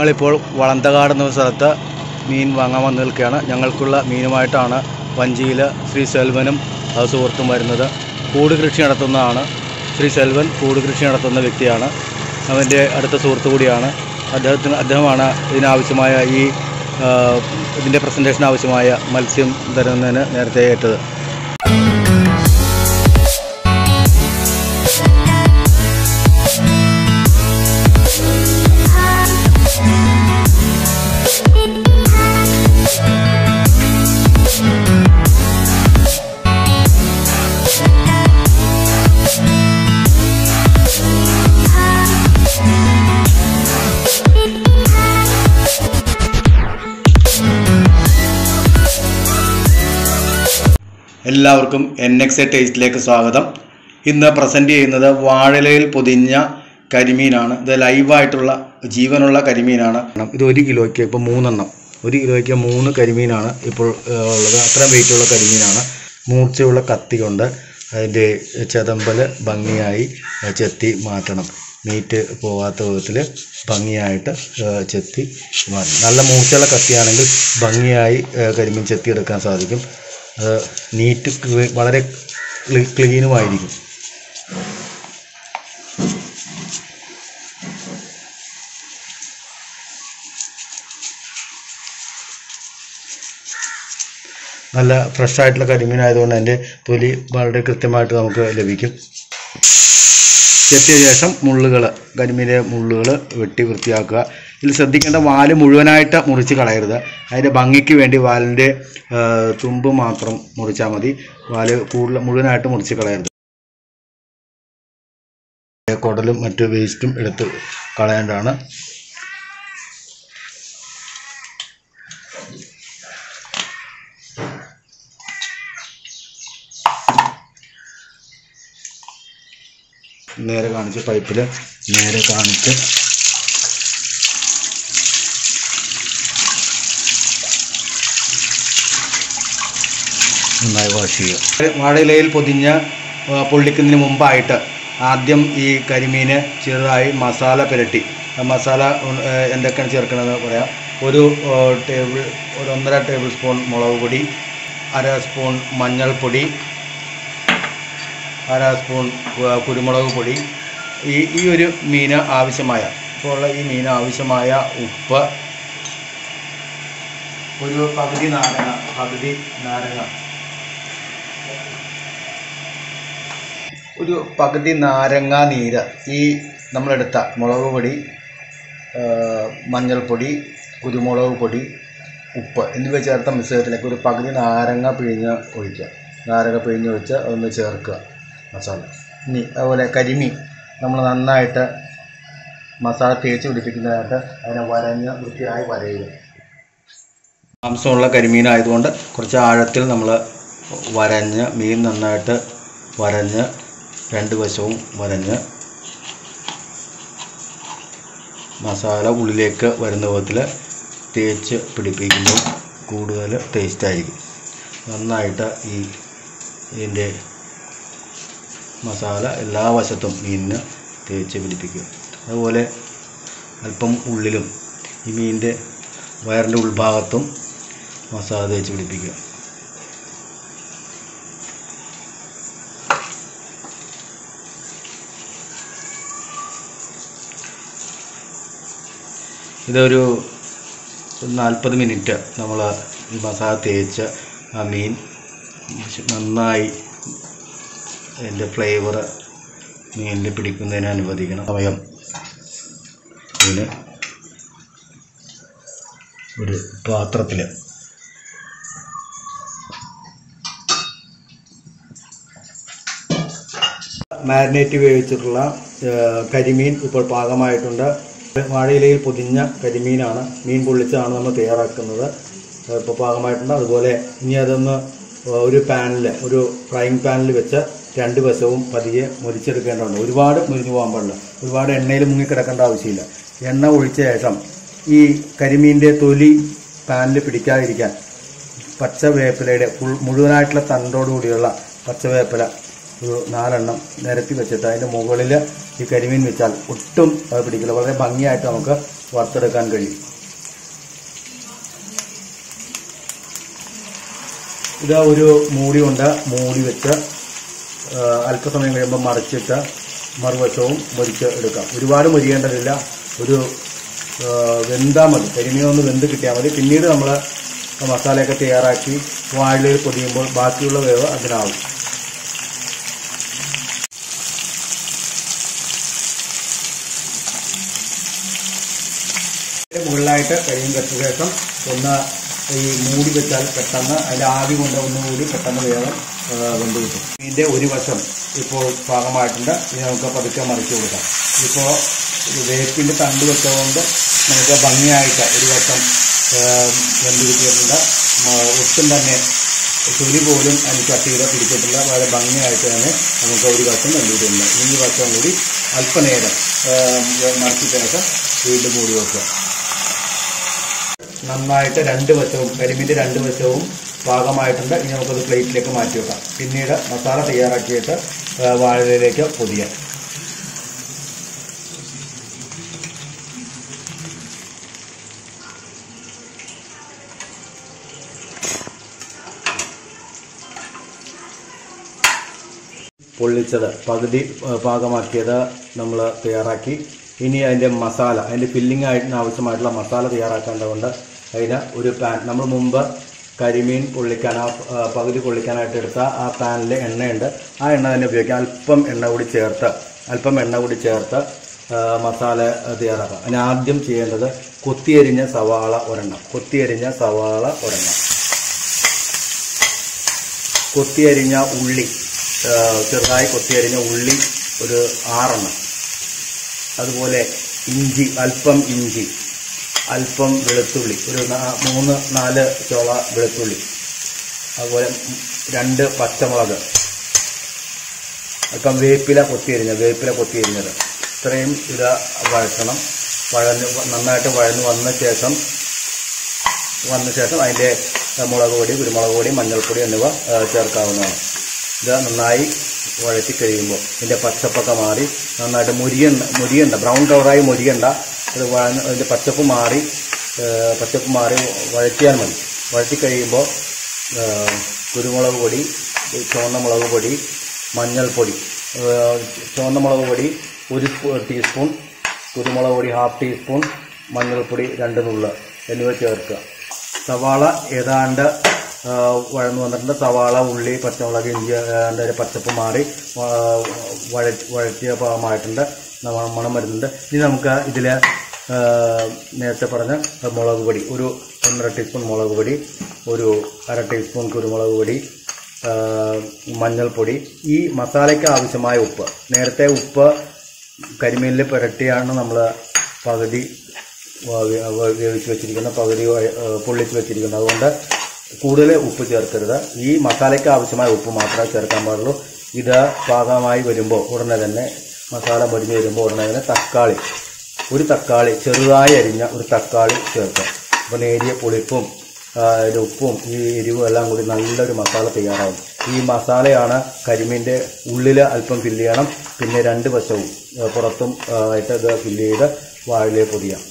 ഞങ്ങളിപ്പോൾ വളന്തകാട് എന്ന സ്ഥലത്ത് മീൻ വാങ്ങാൻ വന്നു നിൽക്കുകയാണ്. ഞങ്ങൾക്കുള്ള മീനുമായിട്ടാണ് വഞ്ചിയിൽ ശ്രീ സെൽവനും അത് സുഹൃത്തും വരുന്നത്. കൂട് കൃഷി നടത്തുന്നതാണ്. ശ്രീ സെൽവൻ കൂട് കൃഷി നടത്തുന്ന വ്യക്തിയാണ്. അവന്റെ അടുത്ത സുഹൃത്തു കൂടിയാണ്. അദ്ദേഹത്തിന് അദ്ദേഹമാണ് ഇതിനാവശ്യമായ ഈ ഇതിന്റെ പ്രസന്റേഷൻ ആവശ്യമായ മത്സ്യം തരുന്നതിന് നേരത്തെ ഏറ്റത്. എല്ലാവർക്കും എൻ എക്സ് എ ടേസ്റ്റിലേക്ക് സ്വാഗതം. ഇന്ന് പ്രസന്റ് ചെയ്യുന്നത് വാഴലയിൽ പൊതിഞ്ഞ കരിമീനാണ്. ഇത് ലൈവായിട്ടുള്ള ജീവനുള്ള കരിമീനാണ്. ഇത് ഒരു കിലോയ്ക്ക് ഇപ്പോൾ മൂന്നെണ്ണം. ഒരു കിലോയ്ക്ക് മൂന്ന് കരിമീനാണ് ഇപ്പോൾ ഉള്ളത്. അത്രയും വെയിറ്റുള്ള കരിമീനാണ്. മൂർച്ചയുള്ള കത്തി കൊണ്ട് അതിന്റെ ചതമ്പൽ ഭംഗിയായി ചെത്തി മാറ്റണം. മീറ്റ് പോകാത്ത വിധത്തിൽ ഭംഗിയായിട്ട് ചെത്തി മാറ്റണം. നല്ല മൂർച്ചയുള്ള കത്തിയാണെങ്കിൽ ഭംഗിയായി കരിമീൻ ചെത്തിയെടുക്കാൻ സാധിക്കും. നീറ്റ് വളരെ ക്ലീ- ക്ലീനുമായിരിക്കും നല്ല ഫ്രഷ് ആയിട്ടുള്ള കരിമീൻ ആയതുകൊണ്ട് അതിന്റെ തൊലി വളരെ കൃത്യമായിട്ട് നമുക്ക് ലഭിക്കും. ചെത്തിയ ശേഷം മുള്ളുകൾ കരിമീന്റെ മുള്ളുകൾ വെട്ടി വൃത്തിയാക്കുക. ഇതിൽ ശ്രദ്ധിക്കേണ്ട വാൽ മുഴുവനായിട്ട് മുറിച്ച് കളയരുത്. അതിന്റെ ഭംഗിക്ക് വേണ്ടി വാലിന്റെ തുമ്പ് മാത്രം മുറിച്ചാൽ മതി. വാൽ കൂടുതൽ മുഴുവനായിട്ട് മുറിച്ച് കളയരുത്. കുടലും മറ്റു വേസ്റ്റും എടുത്ത് കളയേണ്ടതാണ്. നേരെ കാണിച്ച് പൈപ്പിൽ നേരെ കാണിച്ച് നന്നായി വാഷ് ചെയ്യുക വാഴയിലയിൽ പൊതിഞ്ഞ് പൊള്ളിക്കുന്നതിന് മുമ്പായിട്ട് ആദ്യം ഈ കരിമീന് ചെറുതായി മസാല പുരട്ടി. മസാല എന്തൊക്കെയാണ് ചേർക്കണമെന്ന് പറയാം. ഒരു ടേബിൾ ഒരു ഒന്നര ടേബിൾ സ്പൂൺ മുളക് പൊടി അര സ്പൂൺ മഞ്ഞൾപ്പൊടി അര സ്പൂൺ കുരുമുളക് പൊടി. ഈ ഈ ഒരു മീന് ആവശ്യമായ ഇപ്പോൾ ഉള്ള ഈ മീന് ആവശ്യമായ ഉപ്പ്. ഒരു പകുതി നാരങ്ങ പകുതി നാരങ്ങ. ഒരു പകുതി നാരങ്ങ നീര് ഈ നമ്മളെടുത്ത മുളക് പൊടി മഞ്ഞൾപ്പൊടി കുരുമുളക് പൊടി ഉപ്പ് എന്നിവ ചേർത്ത മിശ്രിതത്തിലേക്ക് ഒരു പകുതി നാരങ്ങ പിഴിഞ്ഞ് ഒഴിക്കുക. നാരങ്ങ പിഴിഞ്ഞ് ഒഴിച്ച് അതൊന്ന് ചേർക്കുക. മസാല. ഇനി അതുപോലെ കരിമീൻ നമ്മൾ നന്നായിട്ട് മസാല തേച്ച് പിടിപ്പിക്കുന്നതായിട്ട് അതിനെ വരഞ്ഞ് വൃത്തിയായി വരയുക മാംസമുള്ള കരിമീനായതുകൊണ്ട് കുറച്ച് ആഴത്തിൽ നമ്മൾ വരഞ്ഞ് മീൻ നന്നായിട്ട് വരഞ്ഞ് രണ്ട് വശവും വരഞ്ഞ്. മസാല ഉള്ളിലേക്ക് വരുന്ന വിധത്തിൽ തേച്ച് പിടിപ്പിക്കുമ്പോൾ കൂടുതൽ ടേസ്റ്റ് ആയിരിക്കും. നന്നായിട്ട് ഈ ഇതിന്റെ മസാല എല്ലാ വശത്തും മീനിന് തേച്ച് പിടിപ്പിക്കുക. അതുപോലെ അല്പം ഉള്ളിലും ഈ മീനിന്റെ വയറിന്റെ ഉൾഭാഗത്തും മസാല തേച്ച് പിടിപ്പിക്കുക. ഇതൊരു നാൽപ്പത് മിനിറ്റ് നമ്മൾ ഈ മസാല തേച്ച ആ മീൻ നന്നായി അതിന്റെ ഫ്ലേവർ മീനിൽ പിടിക്കുന്നതിന് അനുവദിക്കണം. സമയം. ഇതിന് ഒരു പാത്രത്തിൽ മാരിനേറ്റ് ഉപയോഗിച്ചിട്ടുള്ള കരിമീൻ ഇപ്പോൾ പാകമായിട്ടുണ്ട്. വാഴയിലയിൽ പൊതിഞ്ഞ കരിമീനാണ് മീൻ പൊള്ളിച്ചാണ് നമ്മൾ തയ്യാറാക്കുന്നത്. ഇപ്പോൾ പാകമായിട്ടുണ്ട്. അതുപോലെ ഇനി അതൊന്ന് ഒരു പാനിൽ ഒരു ഫ്രൈങ് പാനിൽ വെച്ച് രണ്ട് വശവും പതിയെ മുരിച്ചെടുക്കേണ്ടതുണ്ട്. ഒരുപാട് മുരിഞ്ഞു പോകാൻ പാടില്ല. ഒരുപാട് എണ്ണയിൽ മുങ്ങി കിടക്കേണ്ട ആവശ്യമില്ല. എണ്ണ ഒഴിച്ച ശേഷം ഈ കരിമീന്റെ തൊലി പാനിൽ പിടിക്കാതിരിക്കാൻ പച്ചവേപ്പിലയുടെ മുഴുവനായിട്ടുള്ള തണ്ടോടുകൂടിയുള്ള പച്ചവേപ്പില ഒരു നാലെണ്ണം നിരത്തി വെച്ചിട്ട് അതിന്റെ മുകളിൽ ഈ കരിമീൻ വെച്ചാൽ ഒട്ടും അത് പിടിക്കില്ല. വളരെ ഭംഗിയായിട്ട് നമുക്ക് വറുത്തെടുക്കാൻ കഴിയും. ഇത് ഒരു മൂടി കൊണ്ട് മൂടി വെച്ച് അല്പസമയം കഴിയുമ്പോൾ മറിച്ചിട്ട് മറുവശവും മുരിച്ച് എടുക്കാം. ഒരുപാട് മുരിയേണ്ടതില്ല. ഒരു വെന്താൽ മതി. കരിമീൻ ഒന്ന് വെന്ത് കിട്ടിയാൽ മതി. പിന്നീട് നമ്മൾ മസാലയൊക്കെ തയ്യാറാക്കി വാഴയിൽ പൊതിയുമ്പോൾ ബാക്കിയുള്ള വേവ് അതിനാവും. ഇതിന്റെ കഴിയും വെച്ച ശേഷം ഒന്ന് ഈ മൂടി വെച്ചാൽ പെട്ടെന്ന് അതിന്റെ ആവി കൊണ്ട് ഒന്നുകൂടി പെട്ടെന്ന് വേഗം വെന്ത് ഇതിന്റെ ഒരു വശം ഇപ്പോൾ പാകമായിട്ടുണ്ട്. ഇനി നമുക്ക് പതുക്കെ മറിച്ചു കൊടുക്കാം. ഇപ്പോൾ വേപ്പിന്റെ തണ്ട് വെച്ചതുകൊണ്ട് നമുക്ക് ഭംഗിയായിട്ട് ഒരു വശം വെന്ത് കിട്ടിയിട്ടുണ്ട്. ഒട്ടും തന്നെ തൊലി പോലും അതിന് ചട്ടിയിൽ പിടിച്ചിട്ടില്ല. വളരെ ഭംഗിയായിട്ട് തന്നെ നമുക്ക് ഒരു വശം വെന്ത് കിട്ടിയിട്ടുണ്ട്. ഈ വശം കൂടി അല്പനേരം ആ, മറിച്ച ശേഷം വീണ്ടും കൂടി വെക്കുക. നന്നായിട്ട് രണ്ട് വശവും കരിമീന്റെ രണ്ട് വശവും ഭാഗമായിട്ടുണ്ട്. ഇനി നമുക്കത് പ്ലേറ്റിലേക്ക് മാറ്റി വെക്കാം. പിന്നീട് മസാല തയ്യാറാക്കിയിട്ട് വാഴയിലേക്ക് പൊതിയാം. പൊള്ളിച്ചത് പകുതി പാകമാക്കിയത് നമ്മൾ തയ്യാറാക്കി. ഇനി അതിന്റെ മസാല അതിന്റെ ഫില്ലിംഗ് ആയിട്ട് ആവശ്യമായിട്ടുള്ള മസാല തയ്യാറാക്കേണ്ടതുകൊണ്ട് അതിന് ഒരു പാൻ നമ്മൾ മുമ്പ് കരിമീൻ പൊള്ളിക്കാൻ ആ പകുതി പൊള്ളിക്കാനായിട്ട് എടുത്ത ആ പാനിൽ എണ്ണയുണ്ട്. ആ എണ്ണ തന്നെ ഉപയോഗിക്കാം. അല്പം എണ്ണ കൂടി ചേർത്ത് അല്പം എണ്ണ കൂടി ചേർത്ത് മസാല തയ്യാറാക്കാം. അതിന് ആദ്യം ചെയ്യേണ്ടത് കൊത്തിയരിഞ്ഞ സവാള ഒരെണ്ണം. കൊത്തിയരിഞ്ഞ സവാള ഒരെണ്ണം. കൊത്തിയരിഞ്ഞ ഉള്ളി ചെറുതായി കൊത്തിയരിഞ്ഞ ഉള്ളി ഒരു ആറെണ്ണം. അതുപോലെ ഇഞ്ചി അല്പം ഇഞ്ചി. അല്പം വെളുത്തുള്ളി ഒരു മൂന്ന് നാല് ചോള വെളുത്തുള്ളി അതുപോലെ രണ്ട് പച്ചമുളക്. അല്പം വേപ്പില കൊത്തിയരിഞ്ഞ വേപ്പില കൊത്തിയരിഞ്ഞത്. ഇത്രയും ഇത് വഴറ്റണം. വഴന്ന് നന്നായിട്ട് വഴന്ന് വന്ന ശേഷം വന്ന ശേഷം അതിന്റെ മുളക് പൊടി കുരുമുളക് പൊടി മഞ്ഞൾപ്പൊടി എന്നിവ ചേർക്കാവുന്നതാണ്. ഇത് നന്നായി വഴറ്റി കഴിയുമ്പോൾ ഇതിന്റെ പച്ചപ്പൊക്കെ മാറി നന്നായിട്ട് മുരിയണ്ട മുരിയണ്ട ബ്രൗൺ കളറായി മുരിയണ്ട ഇത് വഴന്ന് അതിന്റെ പച്ചപ്പ് മാറി പച്ചപ്പ് മാറി വഴറ്റിയാൽ മതി. വഴറ്റി കഴിയുമ്പോൾ കുരുമുളക് പൊടി ചുവന്ന മുളക് പൊടി മഞ്ഞൾപ്പൊടി ചുവന്ന മുളക് പൊടി ഒരു ടീസ്പൂൺ കുരുമുളക് പൊടി ഹാഫ് ടീസ്പൂൺ മഞ്ഞൾപ്പൊടി രണ്ട് നുള്ള് എന്നിവ ചേർക്കുക. സവാള ഏതാണ്ട് വഴന്നു വന്നിട്ടുണ്ട്. സവാള ഉള്ളി പച്ചമുളക് ഇഞ്ചി അതിന്റെ പച്ചപ്പ് മാറി വഴ വഴറ്റിയ പാകമായിട്ടുണ്ട് ന- മണം വരുന്നുണ്ട്. ഇനി നമുക്ക് ഇതിൽ നേരത്തെ പറഞ്ഞ മുളക് പൊടി ഒരു ഒന്നര ടീസ്പൂൺ മുളക് പൊടി ഒരു അര ടീസ്പൂൺ കുരുമുളക് പൊടി മഞ്ഞൾപ്പൊടി ഈ മസാലയ്ക്ക് ആവശ്യമായ ഉപ്പ്. നേരത്തെ ഉപ്പ് കരിമീനിൽ പുരട്ടിയാണ് നമ്മൾ പകുതി വേവിച്ച് വെച്ചിരിക്കുന്ന പകുതി പൊള്ളിച്ച് വെച്ചിരിക്കുന്നത്. അതുകൊണ്ട് കൂടുതൽ ഉപ്പ് ചേർക്കരുത്. ഈ മസാലയ്ക്ക് ആവശ്യമായ ഉപ്പ് മാത്രമേ ചേർക്കാൻ പാടുള്ളൂ. ഇത് പാകമായി വരുമ്പോൾ ഉടനെ തന്നെ മസാല പൊടിഞ്ഞ് വരുമ്പോൾ ഉടനെ തക്കാളി. ഒരു തക്കാളി ചെറുതായി അരിഞ്ഞ ഒരു തക്കാളി ചേർക്കുക അപ്പോൾ നേരിയ പുളിപ്പും ഉപ്പും ഈ എരിവും എല്ലാം കൂടി നല്ലൊരു മസാല തയ്യാറാവും. ഈ മസാലയാണ് കരിമീന്റെ ഉള്ളിൽ അല്പം ഫില്ല് ചെയ്യണം. പിന്നെ രണ്ട് വശവും പുറത്തും ആയിട്ട് ഇത് ഫില്ല് ചെയ്ത് വാഴയിലെ പൊതിയാം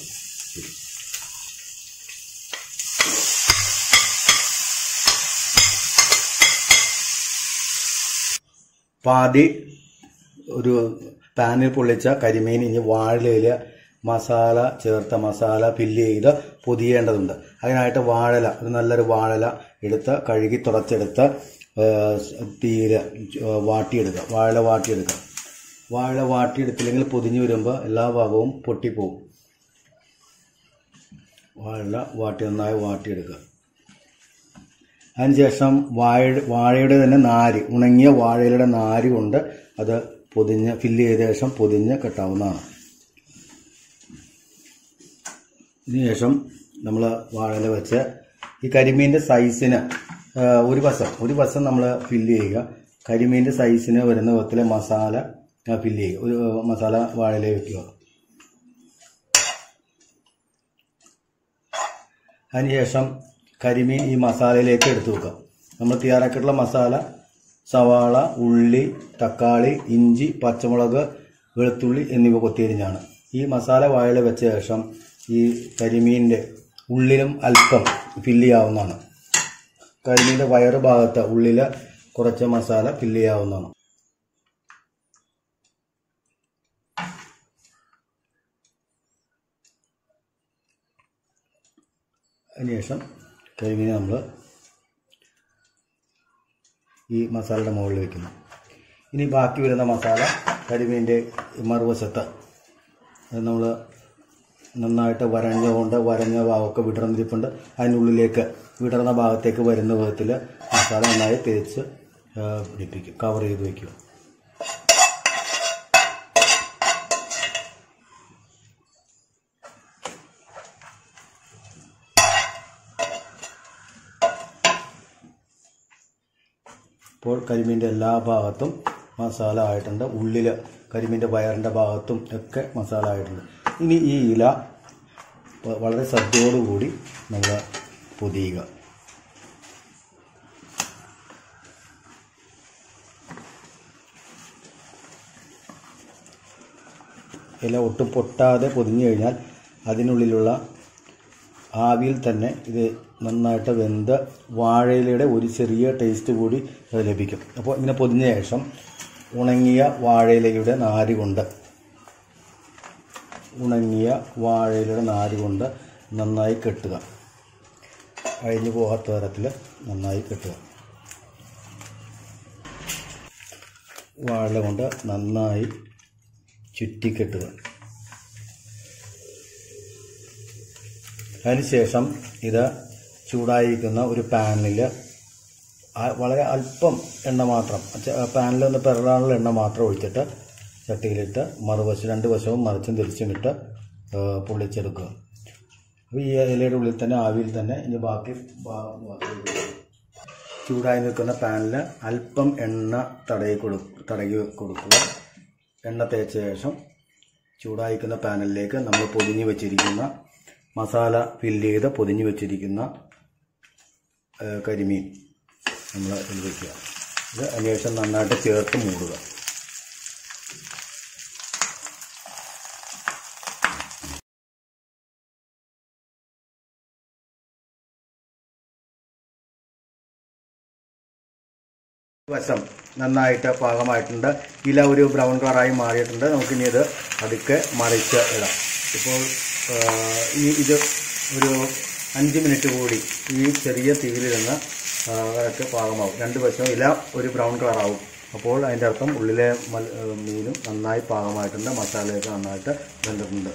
പാതി ഒരു പാനിൽ പൊള്ളിച്ച കരിമീൻ ഇനി വാഴയില മസാല ചേർത്ത മസാല ഫില്ല് ചെയ്ത് പൊതിയേണ്ടതുണ്ട്. അതിനായിട്ട് വാഴല ഒരു നല്ലൊരു വാഴല എടുത്ത് കഴുകി തുടച്ചെടുത്ത് തീര വാട്ടിയെടുക്കുക. വാഴ വാട്ടിയെടുക്കുക. വാഴ വാട്ടിയെടുത്തില്ലെങ്കിൽ പൊതിഞ്ഞു വരുമ്പോൾ എല്ലാ ഭാഗവും പൊട്ടിപ്പോവും. വാഴ വാട്ടി നന്നായി വാട്ടിയെടുക്കുക. അതിനുശേഷം വാഴ വാഴയുടെ തന്നെ നാര് ഉണങ്ങിയ വാഴയുടെ നാര് കൊണ്ട് അത് പൊതിഞ്ഞ് ഫില്ല് ചെയ്ത ശേഷം പൊതിഞ്ഞ് കെട്ടാവുന്നതാണ്. ഇതിനുശേഷം നമ്മൾ വാഴയില വെച്ച് ഈ കരിമീന്റെ സൈസിന് ഒരു വശം ഒരു വശം നമ്മൾ ഫില്ല് ചെയ്യുക. കരിമീന്റെ സൈസിന് വരുന്ന വിധത്തിലെ മസാല ഫില്ല് ചെയ്യുക. ഒരു മസാല വാഴയില വയ്ക്കുക അതിനുശേഷം കരിമീൻ ഈ മസാലയിലേക്ക് എടുത്തു വെക്കുക. നമ്മൾ തയ്യാറാക്കിയിട്ടുള്ള മസാല സവാള ഉള്ളി തക്കാളി ഇഞ്ചി പച്ചമുളക് വെളുത്തുള്ളി എന്നിവ കൊത്തിയരിഞ്ഞാണ്. ഈ മസാല വായൽ വെച്ച ശേഷം ഈ കരിമീനിന്റെ ഉള്ളിലും അല്പം ഫില്ല് ചെയ്യാവുന്നതാണ് കരിമീന്റെ വയറ് ഭാഗത്ത് ഉള്ളിൽ കുറച്ച് മസാല ഫില്ല് ചെയ്യാവുന്നതാണ് അതിനുശേഷം കരിമീനെ നമ്മൾ ഈ മസാലയുടെ മുകളിൽ വെക്കുന്നു. ഇനി ബാക്കി വരുന്ന മസാല കരിമീന്റെ മറുവശത്ത്. നമ്മൾ നന്നായിട്ട് വരഞ്ഞതുകൊണ്ട് വരഞ്ഞ ഭാഗമൊക്കെ വിടർന്നിരിപ്പുണ്ട് അതിനുള്ളിലേക്ക് വിടർന്ന ഭാഗത്തേക്ക് വരുന്ന വിധത്തിൽ മസാല നന്നായി തേച്ച് പിടിപ്പിക്കും. കവർ ചെയ്ത് വയ്ക്കുക ഇപ്പോൾ കരിമീന്റെ എല്ലാ ഭാഗത്തും മസാല ആയിട്ടുണ്ട്. ഉള്ളിൽ കരിമീന്റെ വയറിന്റെ ഭാഗത്തും ഒക്കെ മസാല ആയിട്ടുണ്ട്. ഇനി ഈ ഇല വളരെ ശ്രദ്ധയോടുകൂടി നമ്മൾ പൊതിയുക. ഇല ഒട്ടും പൊട്ടാതെ പൊതിഞ്ഞു കഴിഞ്ഞാൽ അതിനുള്ളിലുള്ള ആവിയിൽ തന്നെ ഇത് നന്നായിട്ട് വെന്ത വാഴയിലയുടെ ഒരു ചെറിയ ടേസ്റ്റ് കൂടി അത് ലഭിക്കും. അപ്പോൾ ഇങ്ങനെ പൊതിഞ്ഞ ശേഷം ഉണങ്ങിയ വാഴയിലയുടെ നാര് കൊണ്ട് ഉണങ്ങിയ വാഴയിലയുടെ നാര് കൊണ്ട് നന്നായി കെട്ടുക. അഴിഞ്ഞു പോകാത്ത തരത്തിൽ നന്നായി കെട്ടുക. വാഴ കൊണ്ട് നന്നായി ചുറ്റിക്കെട്ടുക അതിനുശേഷം ഇത് ചൂടായിരിക്കുന്ന ഒരു പാനിൽ വളരെ അല്പം എണ്ണ മാത്രം. പാനിൽ ഒന്ന് പിറടാനുള്ള എണ്ണ മാത്രം ഒഴിച്ചിട്ട് ചട്ടിയിലിട്ട് മറുവശം രണ്ട് വശവും മറിച്ചും തിരിച്ചും ഇട്ട് ആ, പൊള്ളിച്ചെടുക്കുക. അപ്പോൾ ഈ ഇലയുടെ ഉള്ളിൽ തന്നെ ആവിയിൽ തന്നെ ഇനി ബാക്കി ചൂടായി നിൽക്കുന്ന പാനിൽ അല്പം എണ്ണ തടയി കൊടു തടകി കൊടുക്കുക. എണ്ണ തേച്ച ശേഷം ചൂടായിക്കുന്ന പാനലിലേക്ക് നമ്മൾ പൊതിഞ്ഞ് വെച്ചിരിക്കുന്ന മസാല ഫില്ല് ചെയ്ത് പൊതിഞ്ഞ് വെച്ചിരിക്കുന്ന കരിമീൻ നമ്മൾ ഇത് വയ്ക്കുക ഇത് അതിനുശേഷം നന്നായിട്ട് ചേർത്ത് മൂടുക. വശം നന്നായിട്ട് പാകമായിട്ടുണ്ട്. ഇല ഒരു ബ്രൗൺ കളറായി മാറിയിട്ടുണ്ട്. നമുക്കിനി ഇത് അടുക്കെ മറിച്ച് ഇടാം. ഇപ്പോൾ ഈ ഇത് ഒരു അഞ്ച് മിനിറ്റ് കൂടി ഈ ചെറിയ തീയിലിരുന്ന് അതൊക്കെ പാകമാവും. രണ്ട് വശവും ഇല ഒരു ബ്രൗൺ കളറാവും. അപ്പോൾ അതിന്റെ അർത്ഥം ഉള്ളിലെ മീനും നന്നായി പാകമായിട്ടുണ്ട്. മസാലയൊക്കെ നന്നായിട്ട് വെന്തിട്ടുണ്ട്.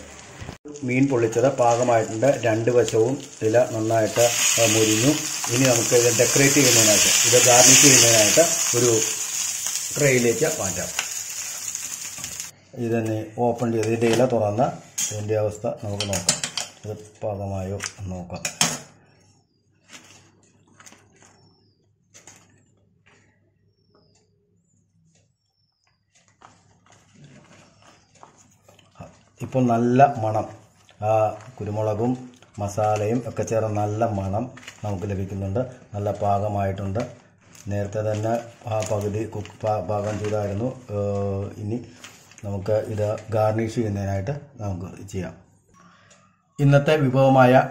മീൻ പൊള്ളിച്ചത് പാകമായിട്ടുണ്ട്. രണ്ട് വശവും ഇല നന്നായിട്ട് മുരിഞ്ഞു. ഇനി നമുക്ക് ഇത് ഡെക്കറേറ്റ് ചെയ്യുന്നതിനായിട്ട് ഇത് ഗാർണിഷ് ചെയ്യുന്നതിനായിട്ട് ഒരു ട്രേയിലേക്ക് മാറ്റാം. ഇതിനെ ഓപ്പൺ ചെയ്ത് ഇതിന്റെ ഇല തുറന്ന് ഇതിന്റെ അവസ്ഥ നമുക്ക് നോക്കാം. ഇത് നോക്കാം. ഇപ്പോൾ നല്ല മണം. ആ കുരുമുളകും മസാലയും ഒക്കെ ചേർന്ന് നല്ല മണം നമുക്ക് ലഭിക്കുന്നുണ്ട്. നല്ല പാകമായിട്ടുണ്ട്. നേരത്തെ തന്നെ ആ പകുതി കുക്ക് പാകം ചെയ്തായിരുന്നു. ഇനി നമുക്ക് ഇത് ഗാർണിഷ് ചെയ്യുന്നതിനായിട്ട് നമുക്ക് ചെയ്യാം. ഇന്നത്തെ വിഭവമായ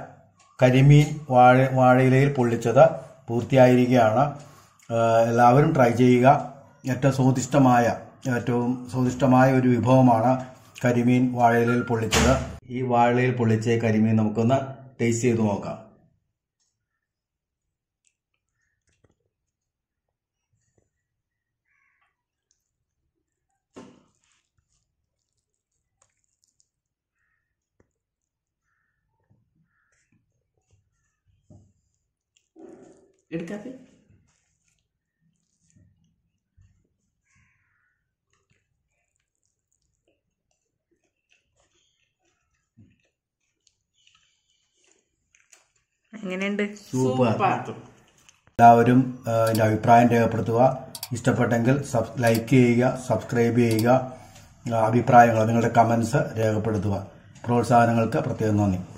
കരിമീൻ വാഴ വാഴയിലയിൽ പൊള്ളിച്ചത് പൂർത്തിയായിരിക്കുകയാണ്. എല്ലാവരും ട്രൈ ചെയ്യുക. ഏറ്റവും സ്വാദിഷ്ടമായ ഏറ്റവും സ്വാദിഷ്ടമായ ഒരു വിഭവമാണ് കരിമീൻ വാഴയിലയിൽ പൊള്ളിച്ചത്. ഈ വാഴയിലയിൽ പൊള്ളിച്ച കരിമീൻ നമുക്കൊന്ന് ടേസ്റ്റ് ചെയ്ത് നോക്കാം. എടുക്കാതെ എങ്ങനെയുണ്ട്? സൂപ്പർ. എല്ലാവരും എന്റെ അഭിപ്രായം രേഖപ്പെടുത്തുക. ഇഷ്ടപ്പെട്ടെങ്കിൽ സബ് ലൈക്ക് ചെയ്യുക സബ്സ്ക്രൈബ് ചെയ്യുക. അഭിപ്രായങ്ങൾ നിങ്ങളുടെ കമൻസ് രേഖപ്പെടുത്തുക. പ്രോത്സാഹനങ്ങൾക്ക് പ്രത്യേകം നന്ദി.